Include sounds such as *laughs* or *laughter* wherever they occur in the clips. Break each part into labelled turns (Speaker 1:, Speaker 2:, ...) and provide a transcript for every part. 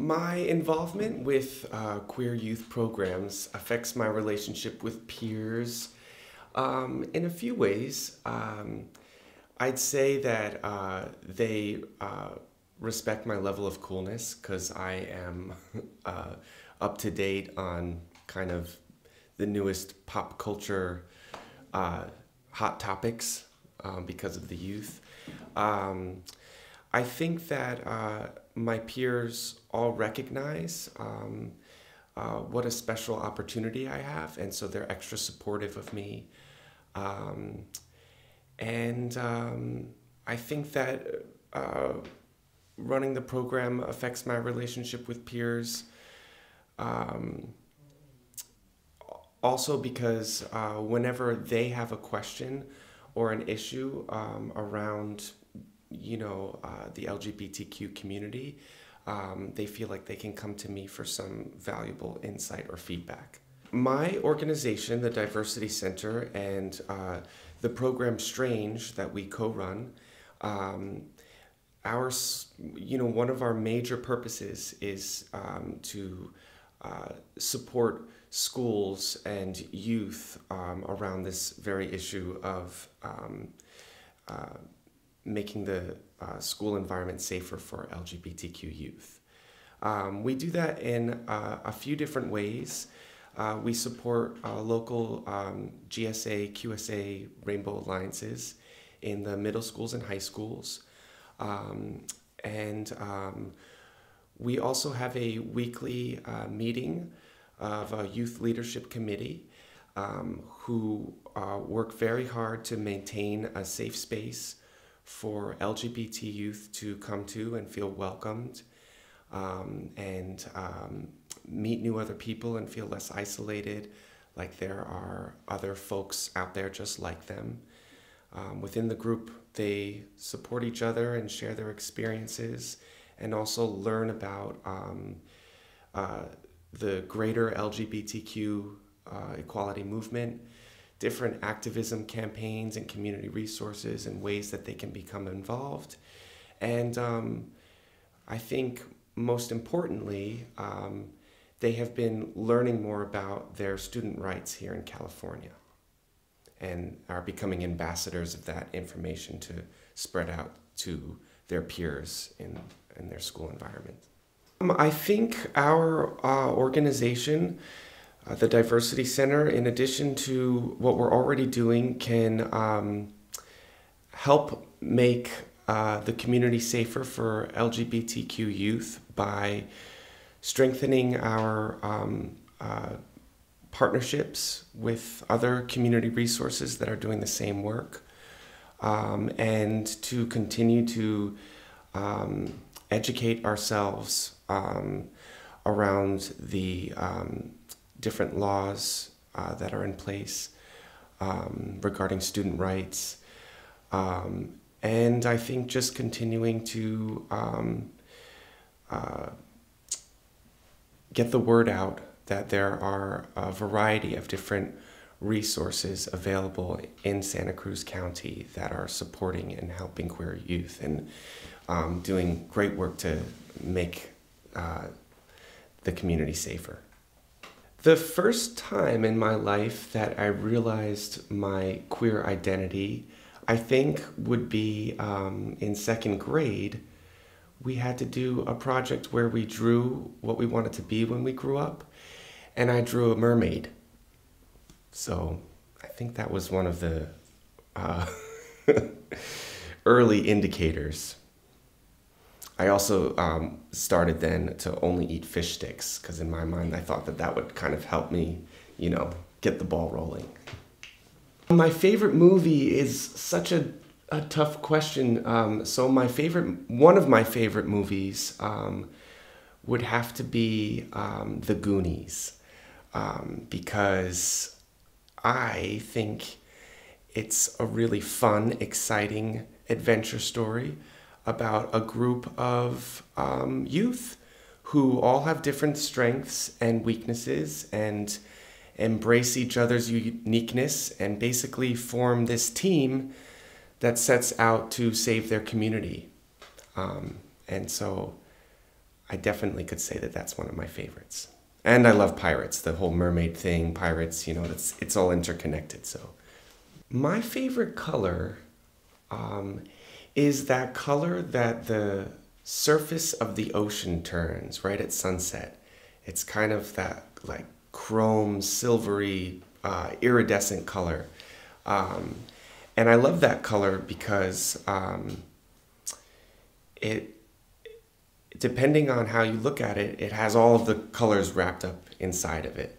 Speaker 1: My involvement with uh, queer youth programs affects my relationship with peers um, in a few ways. Um, I'd say that uh, they uh, respect my level of coolness because I am *laughs* uh, up to date on kind of the newest pop culture uh, hot topics um, because of the youth. I think that uh, my peers all recognize um, uh, what a special opportunity I have, and so they're extra supportive of me. Um, and um, I think that uh, running the program affects my relationship with peers. Um, also, because uh, whenever they have a question or an issue um, around you know, uh, the LGBTQ community, um, they feel like they can come to me for some valuable insight or feedback. My organization, the Diversity Center, and uh, the program Strange that we co-run, um, our, you know, one of our major purposes is um, to uh, support schools and youth um, around this very issue of um, uh, making the uh, school environment safer for LGBTQ youth. Um, we do that in uh, a few different ways. Uh, we support uh, local um, GSA, QSA, Rainbow Alliances in the middle schools and high schools. Um, and um, we also have a weekly uh, meeting of a youth leadership committee um, who uh, work very hard to maintain a safe space for LGBT youth to come to and feel welcomed um, and um, meet new other people and feel less isolated, like there are other folks out there just like them. Um, within the group, they support each other and share their experiences and also learn about um, uh, the greater LGBTQ uh, equality movement different activism campaigns and community resources and ways that they can become involved. And um, I think most importantly, um, they have been learning more about their student rights here in California and are becoming ambassadors of that information to spread out to their peers in, in their school environment. Um, I think our uh, organization uh, the Diversity Center, in addition to what we're already doing, can um, help make uh, the community safer for LGBTQ youth by strengthening our um, uh, partnerships with other community resources that are doing the same work, um, and to continue to um, educate ourselves um, around the um, different laws uh, that are in place um, regarding student rights. Um, and I think just continuing to um, uh, get the word out that there are a variety of different resources available in Santa Cruz County that are supporting and helping queer youth and um, doing great work to make uh, the community safer. The first time in my life that I realized my queer identity, I think, would be um, in second grade. We had to do a project where we drew what we wanted to be when we grew up, and I drew a mermaid. So I think that was one of the uh, *laughs* early indicators. I also um, started then to only eat fish sticks because in my mind I thought that that would kind of help me, you know, get the ball rolling. My favorite movie is such a, a tough question. Um, so my favorite, one of my favorite movies um, would have to be um, The Goonies um, because I think it's a really fun, exciting adventure story about a group of um, youth who all have different strengths and weaknesses and embrace each other's uniqueness and basically form this team that sets out to save their community. Um, and so I definitely could say that that's one of my favorites. And I love pirates, the whole mermaid thing, pirates, you know, it's, it's all interconnected. So, my favorite color um, is that color that the surface of the ocean turns right at sunset. It's kind of that like chrome, silvery, uh, iridescent color. Um, and I love that color because um, it, depending on how you look at it, it has all of the colors wrapped up inside of it.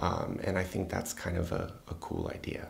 Speaker 1: Um, and I think that's kind of a, a cool idea.